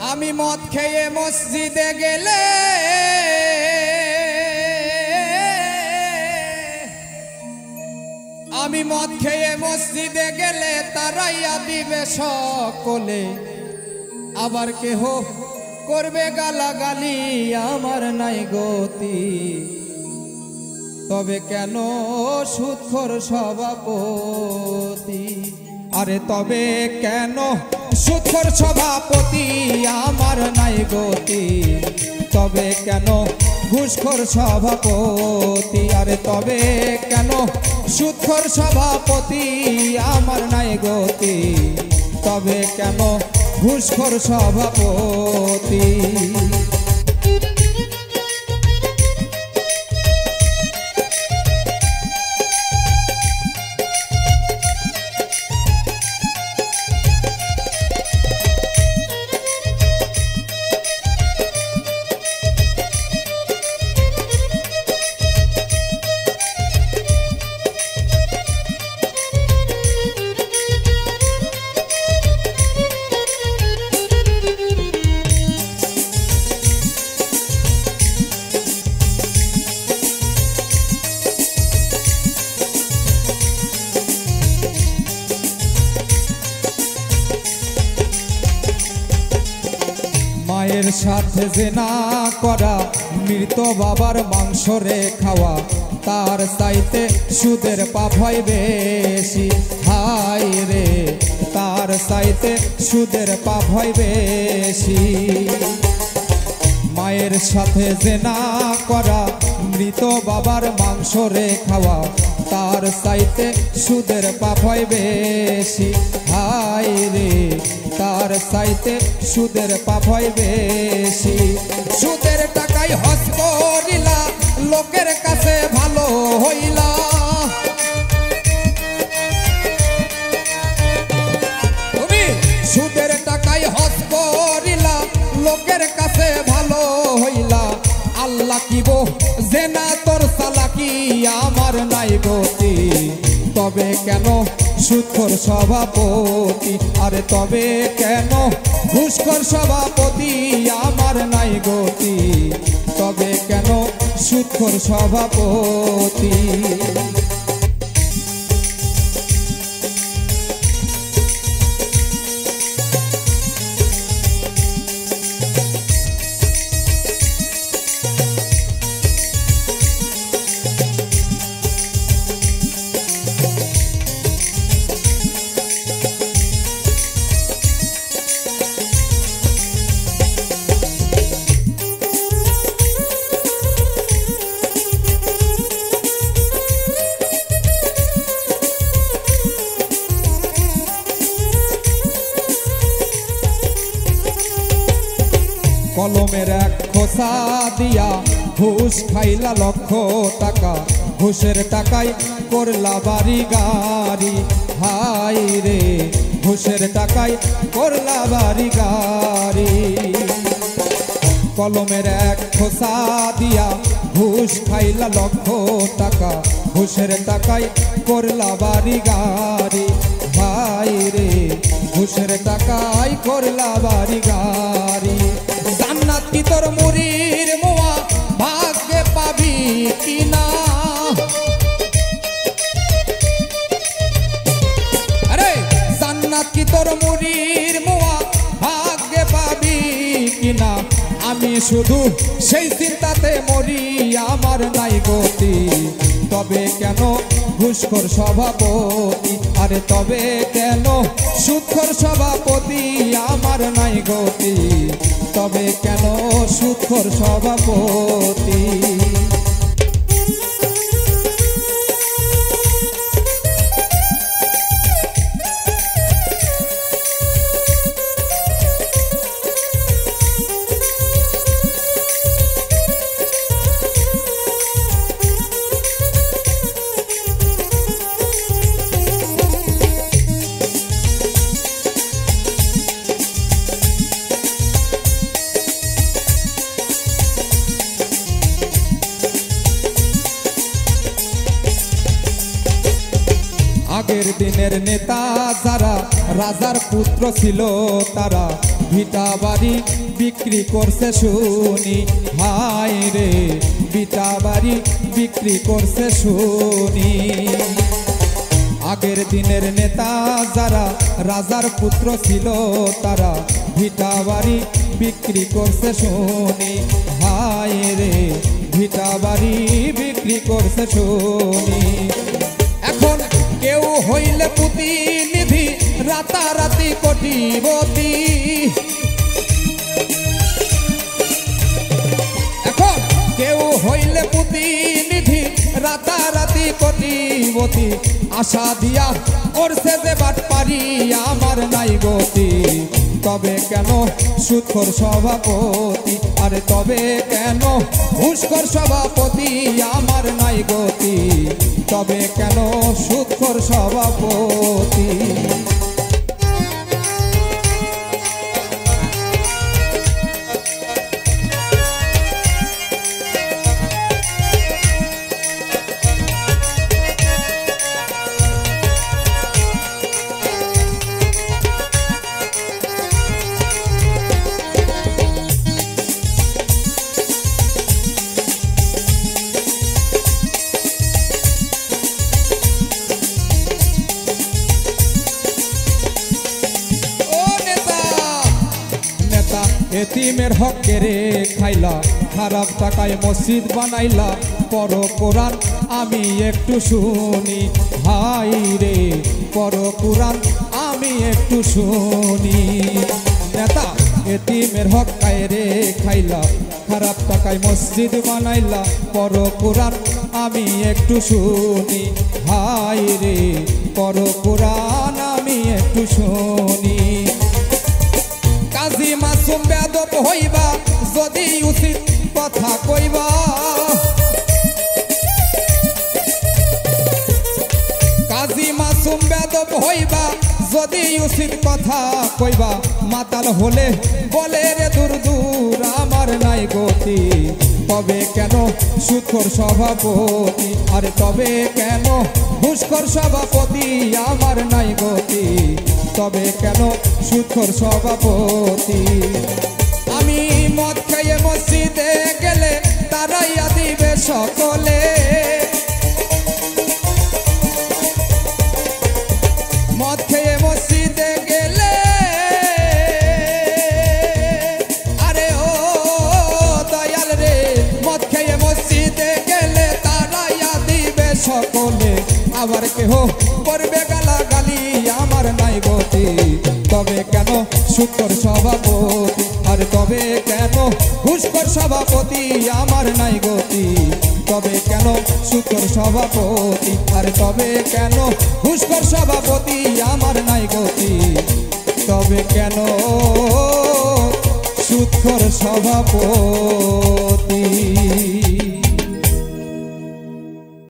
আমি মদ খেয়ে মসজিদে গেলে আমি মদ খেয়ে মসজিদে গেলে তারাইয়া দিবে সকলে। আবার কেহ করবে গালাগালি আমার নাই গতি। তবে কেন সুৎখর সভাপতি? আরে তবে কেন সুৎখর সভাপতি আমার নাই গতি। তবে কেন ঘুষখোর সভাপতি? আরে তবে কেন সুথর সভাপতি আমার নাই গতি? তবে কেন ঘুষখোর সভাপতি? মায়ের সাথে যে না করা, মৃত বাবার মাংস রে খাওয়া। তার চাইতে সুদের হয় বেশি। হাই রে, তার চাইতে সুদের হয় বেশি। মায়ের সাথে যে না করা মৃত বাবার মাংস রে খাওয়া, তার সাইতে সুদের পাপ হয় বেশি। হাই রে, তার সাইতে সুদের পাপ হয় বেশি। সুদের আল্লাহ যে না তোর সালাকি আমার নাই গতি। তবে কেন সুখর সভাপতি? আরে তবে কেন ঘুষখর সভাপতি আমার নাই গতি? তবে কেন সুখর সভাপতি? কলমের এক খোসা দিয়া ঘুষ খাইলা লক্ষ টাকা। ঘুষের টাকায় করলা বাড়ি গাড়ি। হাই রে, ঘুষের টাকায় করলা বাড়ি গাড়ি। কলমের এক খোসা দিয়া ঘুষ খাইলা লক্ষ টাকা। ঘুষের টাকায় করলা বাড়ি গাড়ি। ভাই রে, ঘুষের টাকায় করলা বাড়ি গাড়ি। কি তোর মুরির মোয়া ভাগ্যে পাবি কিনা? আরে, জান্নাত কি তোর মুরির মোয়া ভাগ্যে পাবি কিনা? আমি শুধু সেই চিন্তাতে মরি, আমার নাই গতি। তবে কেন ঘুষখোর সভাপতি? আরে তবে কেন সুখর সভাপতি? আমার নাই গতি। তবে কেন সুখর সভাপতি? দিনের নেতা যারা, রাজার পুত্র ছিল তারা। ভিটা বাড়ি বিক্রি করছে শুনি, হায় রে, ভিটা বাড়ি বিক্রি করছে শুনি। আগের দিনের নেতা যারা, রাজার পুত্র ছিল তারা, ভিটা বাড়ি বিক্রি করছে শুনি, হায় রে, ভিটা বাড়ি বিক্রি করছে শুনি। হইলে প্রতিনিধি রাতারাতি কোটিপতি এখন কেউ হইলে প্রতিনিধি রাতারাতি কোটিপতি আশা দিয়া ওর যে বাট পারি আমার নাই গতি। তবে কেন সুৎখর সভাপতি? আরে তবে কেন ঘুষখর সভাপতি আমার নাই গতি? তবে কেন সুৎখর সভাপতি? এতিমের হক কেড়ে খাইলা, খারাপ টাকায় মসজিদ বানাইলা। পর কোরআন, আমি একটু শুনি। হাই রে পর কোরআন, আমি একটু শুনি। নেতা, এতিমের হক রে খাইলা, খারাপ টাকায় মসজিদ বানাইলা। পর কোরআন, আমি একটু শুনি। হাই রে পর কোরআন, আমি একটু শুনি। বেদব হইবা, যদি উচিত কথা কইবা। কাজী মাসুম বেদব হইবা, যদি উচিত কথা কইবা। মাতাল হলে বলে রে দূর দূর, আমার নাই গতি। তবে কেন সুখর সভাপতি? আরে তবে কেন ঘুষখর সভাপতি? আমার নাই গতি। তবে কেন সুখর সভাপতি? আমি মদ খাইয়ে মসজিদে গেলে তারাইয়া দিবে সকলে। মদ খেয়ে মসজিদে গেলে আরে ও দয়াল রে, মদ খেয়ে মসজিদে গেলে তারাইয়া দিবে সকলে। আবার কেহ কেন সভাপতি। আর তবে কেন ঘুষকর সভাপতি আমার নাই গতি? তবে কেন শুকর সভাপতি? আর তবে কেন ঘুষকর সভাপতি আমার নাই গতি? তবে কেন সুৎখর সভাপতি?